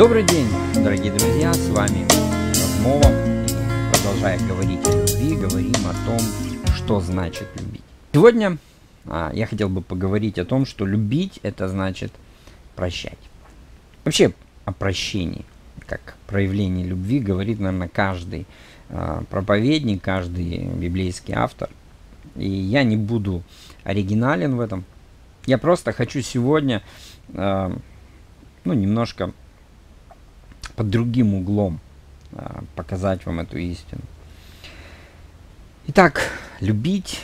Добрый день, дорогие друзья, с вами Размова. И продолжая говорить о любви, говорим о том, что значит любить. Сегодня а, я хотел бы поговорить о том, что любить это значит прощать. Вообще о прощении, как проявлении любви, говорит, наверное, каждый а, проповедник, каждый библейский автор. И я не буду оригинален в этом. Я просто хочу сегодня а, ну, немножко под другим углом а, показать вам эту истину. Итак, любить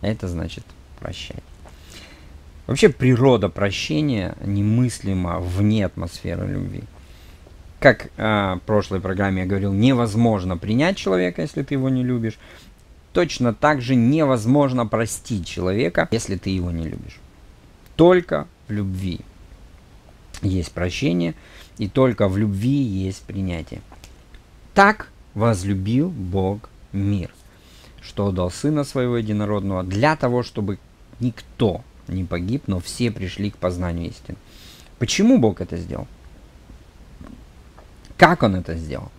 это значит прощать. Вообще природа прощения немыслима вне атмосферы любви. Как э, в прошлой программе я говорил, невозможно принять человека, если ты его не любишь. Точно так же невозможно простить человека, если ты его не любишь. Только в любви есть прощение, и только в любви есть принятие. Так возлюбил Бог мир, что отдал Сына Своего Единородного для того, чтобы никто не погиб, но все пришли к познанию истины. Почему Бог это сделал? Как Он это сделал?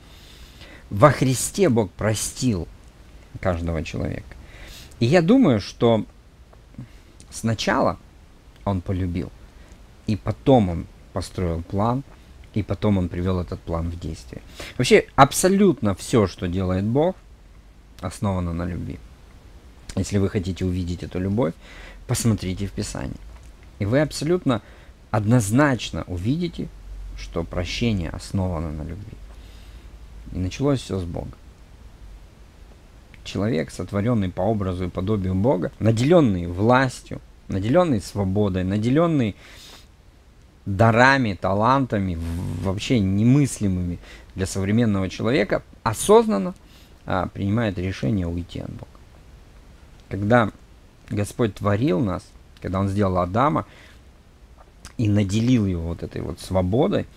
Во Христе Бог простил каждого человека. И я думаю, что сначала Он полюбил, и потом Он построил план – и потом он привел этот план в действие. Вообще, абсолютно все, что делает Бог, основано на любви. Если вы хотите увидеть эту любовь, посмотрите в Писании. И вы абсолютно однозначно увидите, что прощение основано на любви. И началось все с Бога. Человек, сотворенный по образу и подобию Бога, наделенный властью, наделенный свободой, наделенный дарами, талантами, вообще немыслимыми для современного человека, осознанно а, принимает решение уйти от Бога. Когда Господь творил нас, когда Он сделал Адама и наделил его вот этой вот свободой,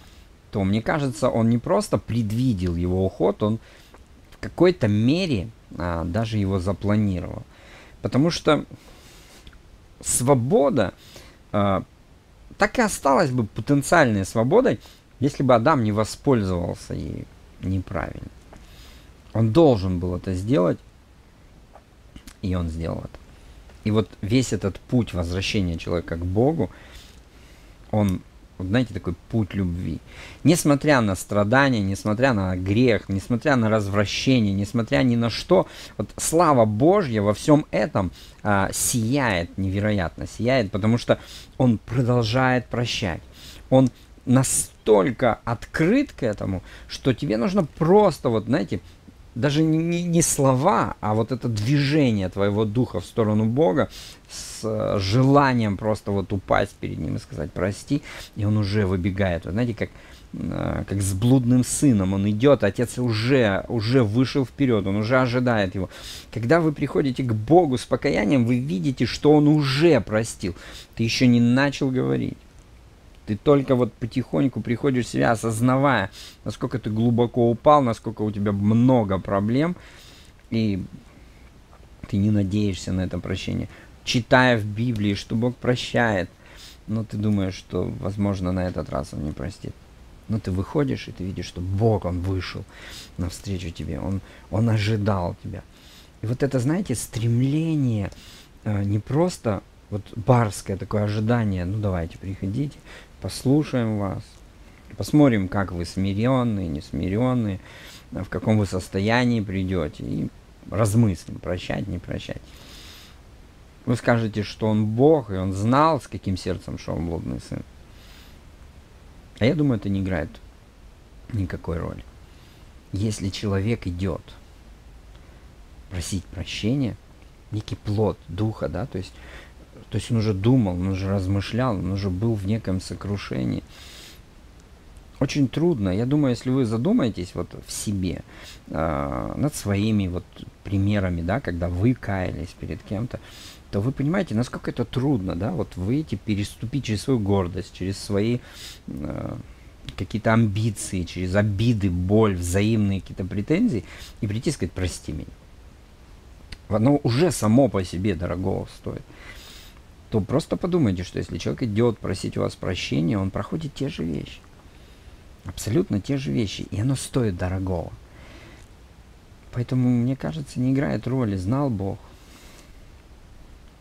то, мне кажется, Он не просто предвидел его уход, Он в какой-то мере а, даже его запланировал. Потому что свобода а, так и осталась бы потенциальной свободой, если бы Адам не воспользовался ею неправильно. Он должен был это сделать, и он сделал это. И вот весь этот путь возвращения человека к Богу, он вот знаете, такой путь любви. Несмотря на страдания, несмотря на грех, несмотря на развращение, несмотря ни на что, вот слава Божья во всем этом а, сияет невероятно, сияет, потому что Он продолжает прощать. Он настолько открыт к этому, что тебе нужно просто, вот знаете, даже не, не слова, а вот это движение твоего духа в сторону Бога с э, желанием просто вот упасть перед Ним и сказать прости, и он уже выбегает. Вы знаете, как, э, как с блудным сыном он идет, отец уже, уже вышел вперед, он уже ожидает его. Когда вы приходите к Богу с покаянием, вы видите, что он уже простил. Ты еще не начал говорить. Ты только вот потихоньку приходишь в себя, осознавая, насколько ты глубоко упал, насколько у тебя много проблем, и ты не надеешься на это прощение. Читая в Библии, что Бог прощает, но ты думаешь, что, возможно, на этот раз Он не простит. Но ты выходишь, и ты видишь, что Бог, Он вышел навстречу тебе, Он, он ожидал тебя. И вот это, знаете, стремление э, не просто вот барское такое ожидание, ну давайте, приходите, послушаем вас, посмотрим, как вы смиренные, не смиренные, в каком вы состоянии придете, и размыслим, прощать, не прощать. Вы скажете, что он Бог, и он знал, с каким сердцем шел блудный сын. А я думаю, это не играет никакой роли. Если человек идет просить прощения, некий плод духа, да, то есть то есть он уже думал, он уже размышлял, он уже был в неком сокрушении. Очень трудно. Я думаю, если вы задумаетесь вот в себе э, над своими вот примерами, да, когда вы каялись перед кем-то, то вы понимаете, насколько это трудно, да, вот выйти, переступить через свою гордость, через свои э, какие-то амбиции, через обиды, боль, взаимные какие-то претензии и прийти и сказать, прости меня. Оно уже само по себе дорогого стоит то просто подумайте, что если человек идет просить у вас прощения, он проходит те же вещи. Абсолютно те же вещи. И оно стоит дорогого. Поэтому, мне кажется, не играет роли, знал Бог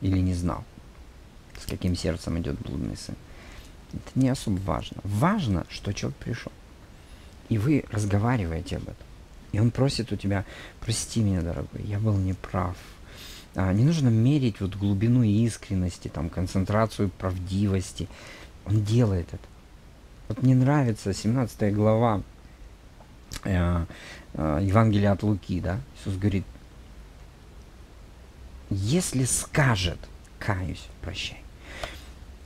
или не знал, с каким сердцем идет блудный сын. Это не особо важно. Важно, что человек пришел. И вы разговариваете об этом. И он просит у тебя, прости меня, дорогой, я был неправ. А, не нужно мерить вот глубину искренности, там, концентрацию правдивости. Он делает это. Вот мне нравится 17 глава э, э, Евангелия от Луки, да? Иисус говорит, если скажет, каюсь, прощай.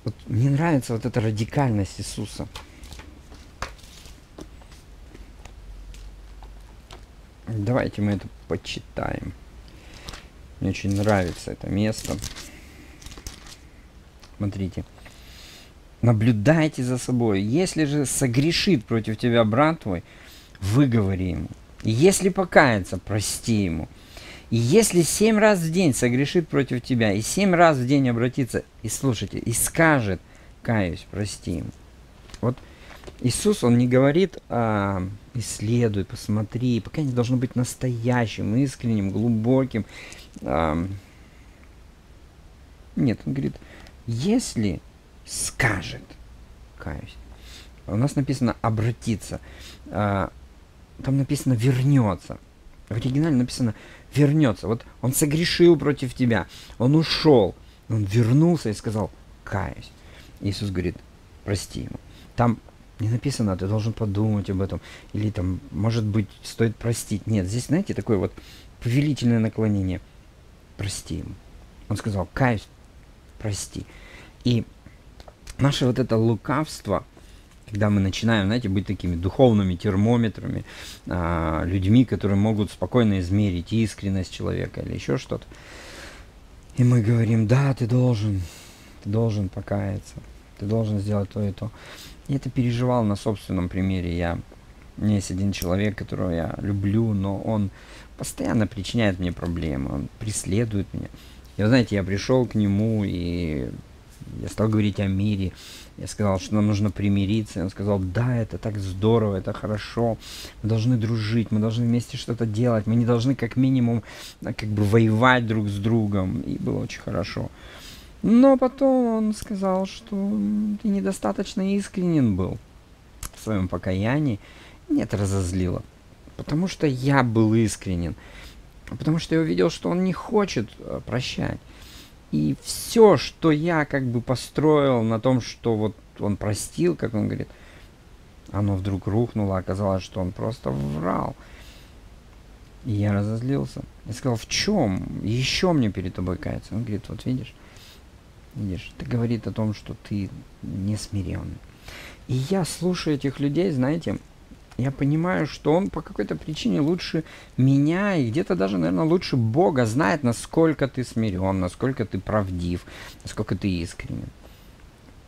Вот мне нравится вот эта радикальность Иисуса. Давайте мы это почитаем. Мне очень нравится это место. Смотрите. Наблюдайте за собой. Если же согрешит против тебя брат твой, выговори ему. Если покается, прости ему. И если семь раз в день согрешит против тебя, и семь раз в день обратится, и слушайте, и скажет, каюсь, прости ему. Вот Иисус, Он не говорит, а, исследуй, посмотри, пока не должно быть настоящим, искренним, глубоким. Нет, Он говорит, если скажет, каюсь. У нас написано обратиться. А, там написано вернется. В оригинале написано вернется. Вот он согрешил против тебя, он ушел, он вернулся и сказал, каюсь. Иисус говорит, прости ему. Там не написано, ты должен подумать об этом, или там, может быть, стоит простить. Нет, здесь, знаете, такое вот повелительное наклонение. Прости ему. Он сказал, каюсь, прости. И наше вот это лукавство, когда мы начинаем, знаете, быть такими духовными термометрами, а, людьми, которые могут спокойно измерить искренность человека или еще что-то. И мы говорим, да, ты должен, ты должен покаяться, ты должен сделать то и то. Я это переживал на собственном примере. Я, у меня есть один человек, которого я люблю, но он постоянно причиняет мне проблемы, он преследует меня. И вы знаете, я пришел к нему и я стал говорить о мире. Я сказал, что нам нужно примириться. И он сказал, да, это так здорово, это хорошо. Мы должны дружить, мы должны вместе что-то делать. Мы не должны как минимум а, как бы воевать друг с другом. И было очень хорошо. Но потом он сказал, что ты недостаточно искренен был в своем покаянии. Мне это разозлило. Потому что я был искренен. Потому что я увидел, что он не хочет а, прощать. И все, что я как бы построил на том, что вот он простил, как он говорит, оно вдруг рухнуло, оказалось, что он просто врал. И я разозлился. Я сказал, в чем? Еще мне перед тобой каяться. Он говорит, вот видишь, видишь, это говорит о том, что ты не смиренный. И я слушаю этих людей, знаете, я понимаю, что он по какой-то причине лучше меня и где-то даже, наверное, лучше Бога знает, насколько ты смирен, насколько ты правдив, насколько ты искренен.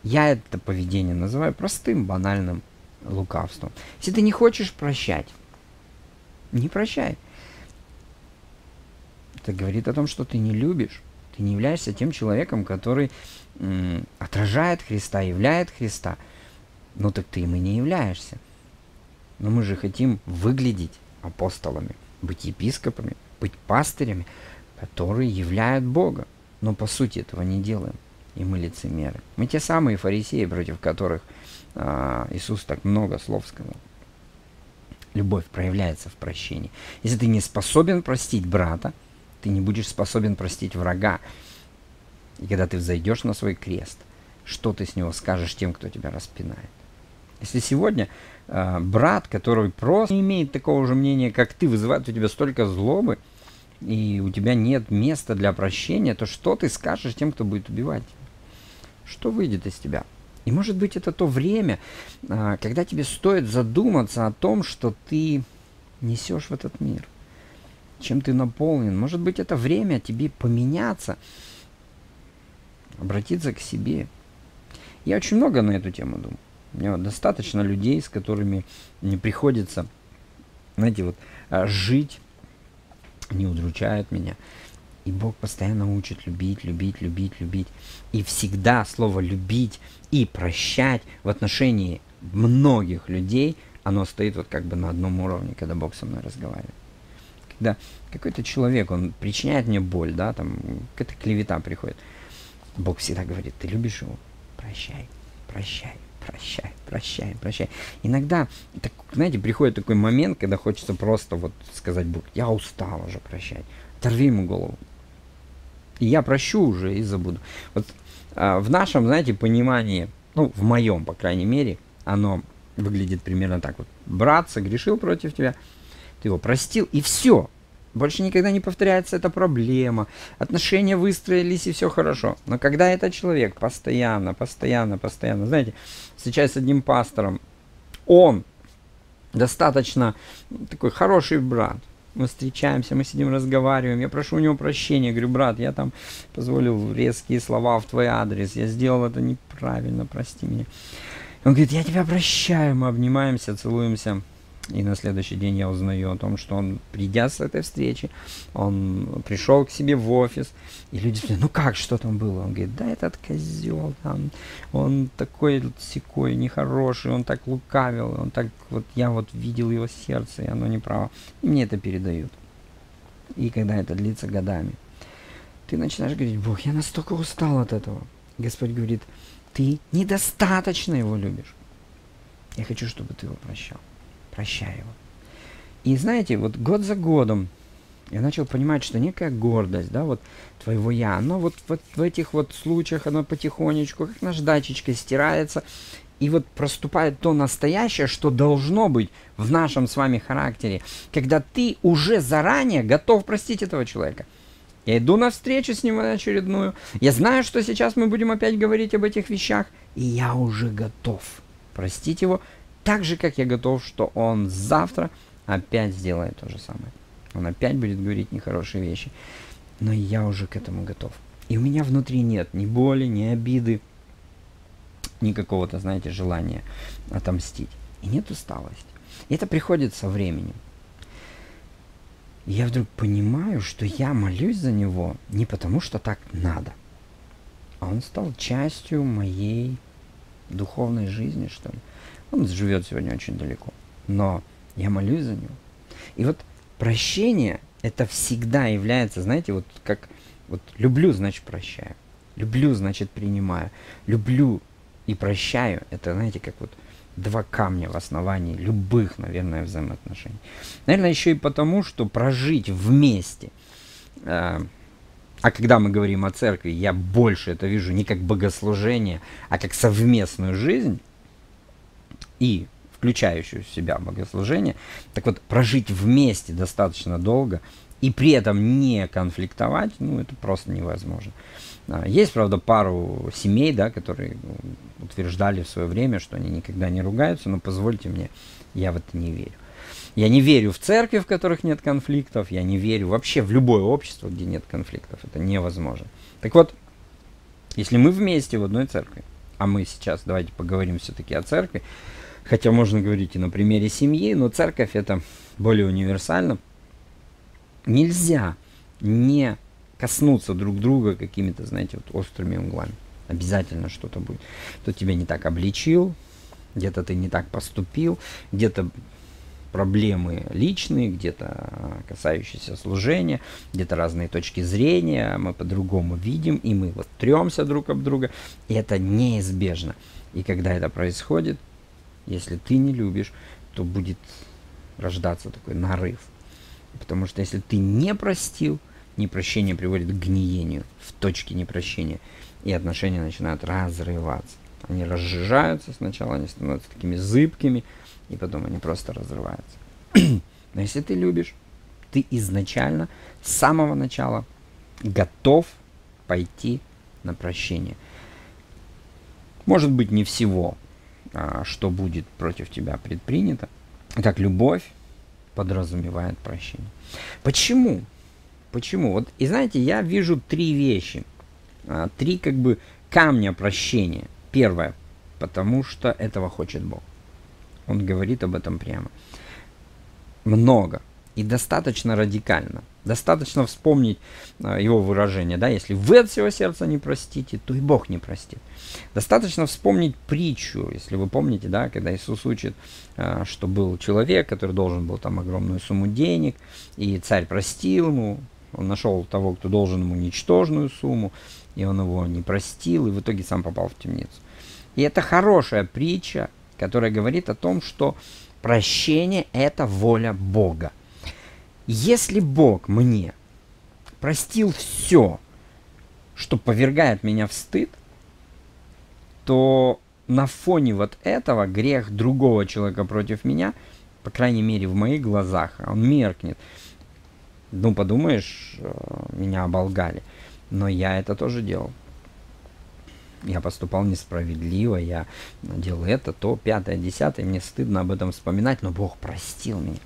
Я это поведение называю простым, банальным лукавством. Если ты не хочешь прощать, не прощай. Это говорит о том, что ты не любишь. Ты не являешься тем человеком, который отражает Христа, являет Христа. Ну так ты им и не являешься. Но мы же хотим выглядеть апостолами, быть епископами, быть пастырями, которые являют Бога. Но по сути этого не делаем. И мы лицемеры. Мы те самые фарисеи, против которых а, Иисус так много слов сказал. Любовь проявляется в прощении. Если ты не способен простить брата, ты не будешь способен простить врага. И когда ты взойдешь на свой крест, что ты с него скажешь тем, кто тебя распинает? Если сегодня э, брат, который просто не имеет такого же мнения, как ты, вызывает у тебя столько злобы, и у тебя нет места для прощения, то что ты скажешь тем, кто будет убивать Что выйдет из тебя? И может быть это то время, э, когда тебе стоит задуматься о том, что ты несешь в этот мир, чем ты наполнен. Может быть это время тебе поменяться, обратиться к себе. Я очень много на эту тему думаю. У вот достаточно людей, с которыми не приходится, знаете, вот а, жить, не удручают меня. И Бог постоянно учит любить, любить, любить, любить. И всегда слово любить и прощать в отношении многих людей оно стоит вот как бы на одном уровне, когда Бог со мной разговаривает. Когда какой-то человек, он причиняет мне боль, да, там какая-то клевета приходит, Бог всегда говорит, ты любишь его? Прощай, прощай, прощай, прощай, прощай. Иногда, так, знаете, приходит такой момент, когда хочется просто вот сказать Бог, я устал уже, прощай. Оторви ему голову. И я прощу уже и забуду. Вот а, в нашем, знаете, понимании, ну, в моем, по крайней мере, оно выглядит примерно так вот. Брат согрешил против тебя, ты его простил, и все. Больше никогда не повторяется эта проблема. Отношения выстроились, и все хорошо. Но когда этот человек постоянно, постоянно, постоянно, знаете, встречаясь с одним пастором, он достаточно такой хороший брат, мы встречаемся, мы сидим, разговариваем, я прошу у него прощения, говорю, брат, я там позволил резкие слова в твой адрес, я сделал это неправильно, прости меня. Он говорит, я тебя прощаю, мы обнимаемся, целуемся, и на следующий день я узнаю о том, что он, придя с этой встречи, он пришел к себе в офис, и люди спрашивают, ну как, что там было? Он говорит, да этот козел там, он такой секой нехороший, он так лукавил, он так, вот я вот видел его сердце, и оно неправо. И мне это передают. И когда это длится годами, ты начинаешь говорить, Бог, я настолько устал от этого. Господь говорит, ты недостаточно его любишь. Я хочу, чтобы ты его прощал прощай его. И знаете, вот год за годом я начал понимать, что некая гордость, да, вот твоего я, оно вот, вот в этих вот случаях, оно потихонечку, как наждачечкой стирается, и вот проступает то настоящее, что должно быть в нашем с вами характере, когда ты уже заранее готов простить этого человека. Я иду на встречу с ним очередную, я знаю, что сейчас мы будем опять говорить об этих вещах, и я уже готов простить его, так же, как я готов, что он завтра опять сделает то же самое. Он опять будет говорить нехорошие вещи. Но я уже к этому готов. И у меня внутри нет ни боли, ни обиды, ни какого-то, знаете, желания отомстить. И нет усталости. И это приходит со временем. И я вдруг понимаю, что я молюсь за него не потому, что так надо, а он стал частью моей духовной жизни, что ли. Он живет сегодня очень далеко. Но я молюсь за него. И вот прощение, это всегда является, знаете, вот как вот люблю, значит прощаю. Люблю, значит принимаю. Люблю и прощаю. Это, знаете, как вот два камня в основании любых, наверное, взаимоотношений. Наверное, еще и потому, что прожить вместе, э, а когда мы говорим о церкви, я больше это вижу не как богослужение, а как совместную жизнь, и включающую в себя богослужение. Так вот, прожить вместе достаточно долго и при этом не конфликтовать, ну, это просто невозможно. А, есть, правда, пару семей, да, которые ну, утверждали в свое время, что они никогда не ругаются, но позвольте мне, я в это не верю. Я не верю в церкви, в которых нет конфликтов, я не верю вообще в любое общество, где нет конфликтов. Это невозможно. Так вот, если мы вместе в одной церкви, а мы сейчас давайте поговорим все-таки о церкви, Хотя можно говорить и на примере семьи, но церковь это более универсально. Нельзя не коснуться друг друга какими-то, знаете, вот острыми углами. Обязательно что-то будет. Кто тебя не так обличил, где-то ты не так поступил, где-то проблемы личные, где-то касающиеся служения, где-то разные точки зрения, мы по-другому видим, и мы вот тремся друг об друга, и это неизбежно. И когда это происходит, если ты не любишь, то будет рождаться такой нарыв. Потому что если ты не простил, непрощение приводит к гниению в точке непрощения. И отношения начинают разрываться. Они разжижаются сначала, они становятся такими зыбкими, и потом они просто разрываются. Но если ты любишь, ты изначально, с самого начала готов пойти на прощение. Может быть, не всего, что будет против тебя предпринято. Итак, любовь подразумевает прощение. Почему? Почему? Вот, и знаете, я вижу три вещи. А, три как бы камня прощения. Первое, потому что этого хочет Бог. Он говорит об этом прямо. Много. и достаточно радикально. Достаточно вспомнить э, его выражение, да, если вы от всего сердца не простите, то и Бог не простит. Достаточно вспомнить притчу, если вы помните, да, когда Иисус учит, э, что был человек, который должен был там огромную сумму денег, и царь простил ему, он нашел того, кто должен ему ничтожную сумму, и он его не простил, и в итоге сам попал в темницу. И это хорошая притча, которая говорит о том, что прощение – это воля Бога. Если Бог мне простил все, что повергает меня в стыд, то на фоне вот этого грех другого человека против меня, по крайней мере в моих глазах, он меркнет. Ну, подумаешь, э, меня оболгали. Но я это тоже делал. Я поступал несправедливо, я делал это, то, пятое, десятое, мне стыдно об этом вспоминать, но Бог простил меня.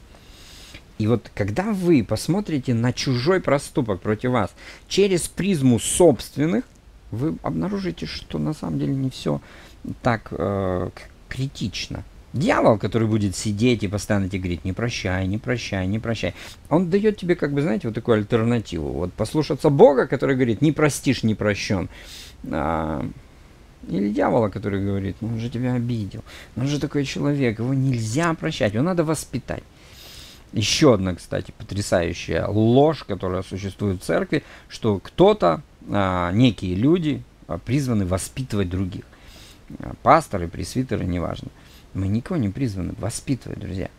И вот когда вы посмотрите на чужой проступок против вас через призму собственных, вы обнаружите, что на самом деле не все так э, критично. Дьявол, который будет сидеть и постоянно тебе говорить, не прощай, не прощай, не прощай, он дает тебе, как бы, знаете, вот такую альтернативу. Вот послушаться Бога, который говорит, не простишь, не прощен. А, или дьявола, который говорит, ну он же тебя обидел, он же такой человек, его нельзя прощать, его надо воспитать. Еще одна, кстати, потрясающая ложь, которая существует в церкви, что кто-то, а, некие люди, а, призваны воспитывать других. А, пасторы, пресвитеры, неважно. Мы никого не призваны воспитывать, друзья.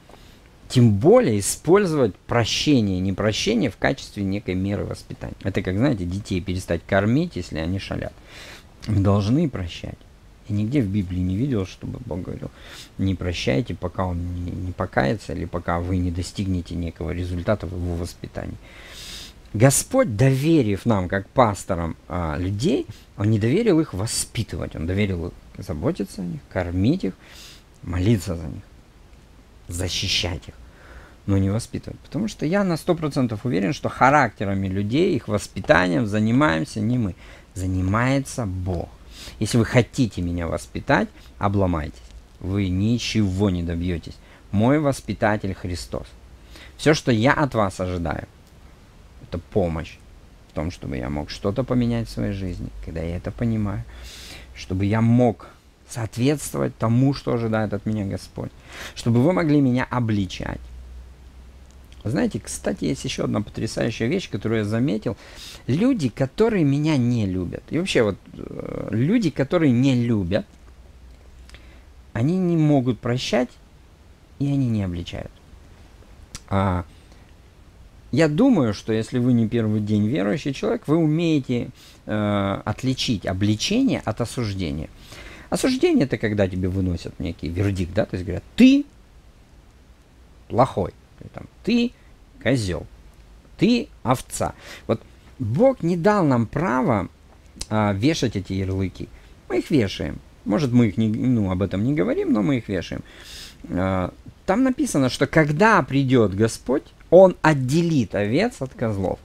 Тем более использовать прощение и непрощение в качестве некой меры воспитания. Это как, знаете, детей перестать кормить, если они шалят. Мы должны прощать. Я нигде в Библии не видел, чтобы Бог говорил, не прощайте, пока он не, не покается, или пока вы не достигнете некого результата в его воспитании. Господь, доверив нам, как пасторам а, людей, Он не доверил их воспитывать, Он доверил их заботиться о них, кормить их, молиться за них, защищать их, но не воспитывать. Потому что я на 100% уверен, что характерами людей, их воспитанием занимаемся не мы, занимается Бог. Если вы хотите меня воспитать, обломайтесь. Вы ничего не добьетесь. Мой воспитатель Христос. Все, что я от вас ожидаю, это помощь в том, чтобы я мог что-то поменять в своей жизни, когда я это понимаю, чтобы я мог соответствовать тому, что ожидает от меня Господь, чтобы вы могли меня обличать, знаете, кстати, есть еще одна потрясающая вещь, которую я заметил. Люди, которые меня не любят, и вообще вот э, люди, которые не любят, они не могут прощать, и они не обличают. А, я думаю, что если вы не первый день верующий человек, вы умеете э, отличить обличение от осуждения. Осуждение это когда тебе выносят некий вердикт, да, то есть говорят, ты плохой там, ты козел, ты овца. Вот Бог не дал нам права а, вешать эти ярлыки. Мы их вешаем. Может, мы их не, ну, об этом не говорим, но мы их вешаем. А, там написано, что когда придет Господь, Он отделит овец от козлов.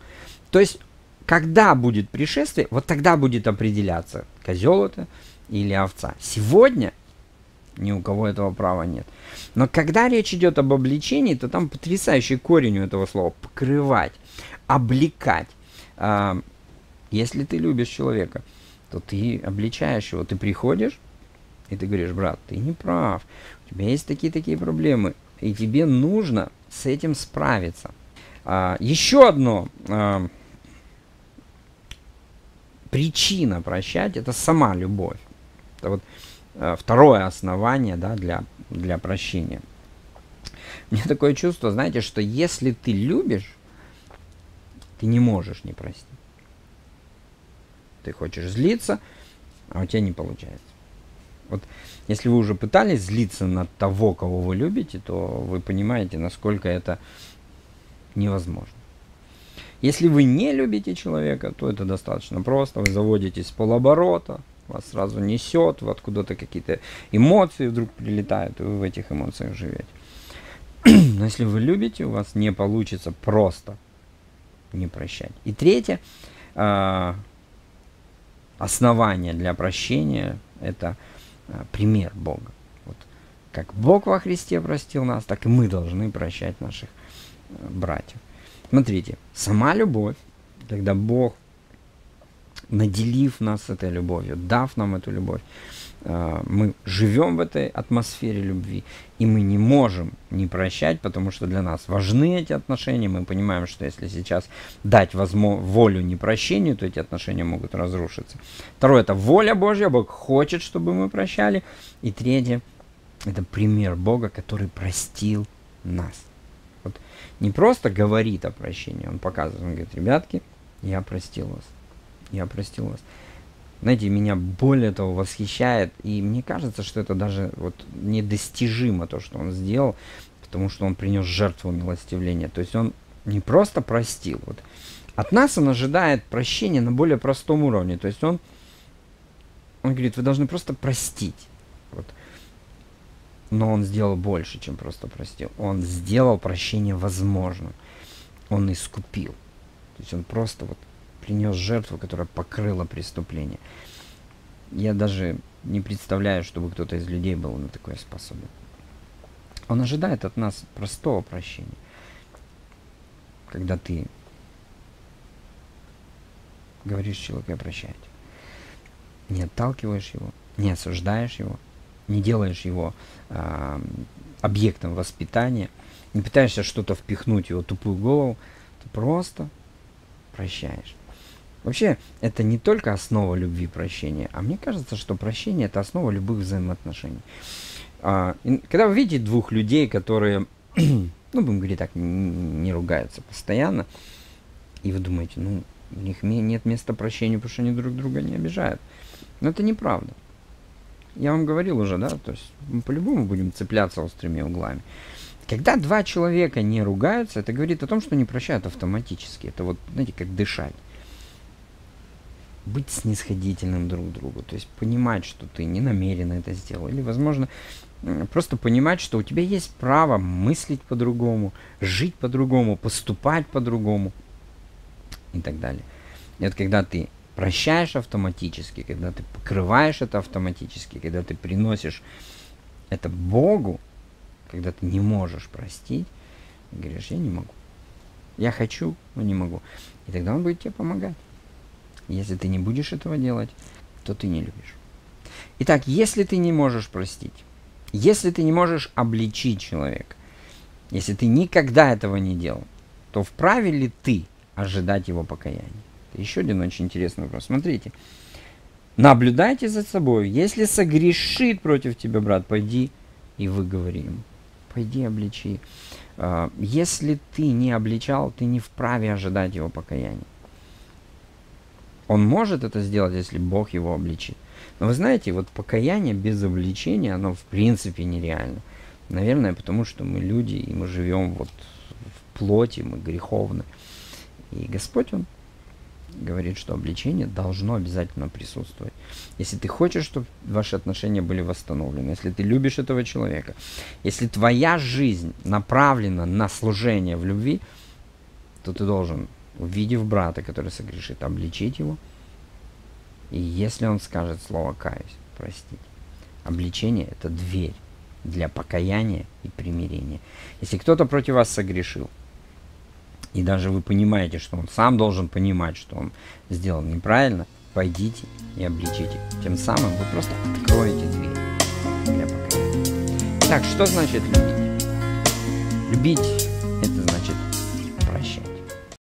То есть, когда будет пришествие, вот тогда будет определяться, козел это или овца. Сегодня ни у кого этого права нет. Но когда речь идет об обличении, то там потрясающий корень у этого слова. Покрывать, облекать. А, если ты любишь человека, то ты обличаешь его. Ты приходишь, и ты говоришь, брат, ты не прав. У тебя есть такие-такие проблемы. И тебе нужно с этим справиться. А, еще одно а, причина прощать это сама любовь. Это вот второе основание да, для, для прощения. У меня такое чувство, знаете, что если ты любишь, ты не можешь не простить. Ты хочешь злиться, а у тебя не получается. Вот если вы уже пытались злиться на того, кого вы любите, то вы понимаете, насколько это невозможно. Если вы не любите человека, то это достаточно просто. Вы заводитесь с полоборота, вас сразу несет, откуда-то какие-то эмоции вдруг прилетают, и вы в этих эмоциях живете. Но если вы любите, у вас не получится просто не прощать. И третье, э, основание для прощения – это э, пример Бога. Вот как Бог во Христе простил нас, так и мы должны прощать наших братьев. Смотрите, сама любовь, когда Бог, наделив нас этой любовью, дав нам эту любовь, э, мы живем в этой атмосфере любви, и мы не можем не прощать, потому что для нас важны эти отношения. Мы понимаем, что если сейчас дать возможно, волю непрощению, то эти отношения могут разрушиться. Второе, это воля Божья, Бог хочет, чтобы мы прощали. И третье, это пример Бога, который простил нас. Вот не просто говорит о прощении, он показывает, он говорит, ребятки, я простил вас. Я простил вас. Знаете, меня более того восхищает, и мне кажется, что это даже вот недостижимо, то, что он сделал, потому что он принес жертву милостивления. То есть он не просто простил. Вот. От нас он ожидает прощения на более простом уровне. То есть он, он говорит, вы должны просто простить. Вот. Но он сделал больше, чем просто простил. Он сделал прощение возможным. Он искупил. То есть он просто вот принес жертву, которая покрыла преступление. Я даже не представляю, чтобы кто-то из людей был на такое способен. Он ожидает от нас простого прощения. Когда ты говоришь человеку, я прощаю тебя. Не отталкиваешь его, не осуждаешь его, не делаешь его э, объектом воспитания, не пытаешься что-то впихнуть в его тупую голову, ты просто прощаешь. Вообще, это не только основа любви прощения, а мне кажется, что прощение это основа любых взаимоотношений. А, когда вы видите двух людей, которые, ну, будем говорить так, не, не ругаются постоянно, и вы думаете, ну, у них нет места прощения, потому что они друг друга не обижают. Но это неправда. Я вам говорил уже, да, то есть мы по-любому будем цепляться острыми углами. Когда два человека не ругаются, это говорит о том, что не прощают автоматически. Это вот, знаете, как дышать быть снисходительным друг к другу, то есть понимать, что ты не намеренно это сделал, или, возможно, просто понимать, что у тебя есть право мыслить по-другому, жить по-другому, поступать по-другому и так далее. И вот когда ты прощаешь автоматически, когда ты покрываешь это автоматически, когда ты приносишь это Богу, когда ты не можешь простить, говоришь, я не могу. Я хочу, но не могу. И тогда он будет тебе помогать. Если ты не будешь этого делать, то ты не любишь. Итак, если ты не можешь простить, если ты не можешь обличить человека, если ты никогда этого не делал, то вправе ли ты ожидать его покаяния? Это еще один очень интересный вопрос. Смотрите. Наблюдайте за собой. Если согрешит против тебя брат, пойди и выговори ему. Пойди обличи. А, если ты не обличал, ты не вправе ожидать его покаяния. Он может это сделать, если Бог его обличит. Но вы знаете, вот покаяние без обличения, оно в принципе нереально. Наверное, потому что мы люди, и мы живем вот в плоти, мы греховны. И Господь, Он говорит, что обличение должно обязательно присутствовать. Если ты хочешь, чтобы ваши отношения были восстановлены, если ты любишь этого человека, если твоя жизнь направлена на служение в любви, то ты должен увидев брата, который согрешит, обличить его. И если он скажет слово «каюсь», простить. Обличение – это дверь для покаяния и примирения. Если кто-то против вас согрешил, и даже вы понимаете, что он сам должен понимать, что он сделал неправильно, пойдите и обличите. Тем самым вы просто откроете дверь для покаяния. Так, что значит любить? Любить – это значит